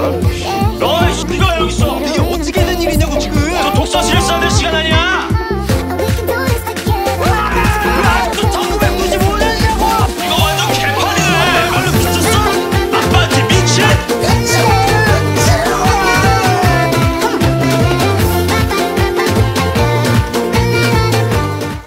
Nossa!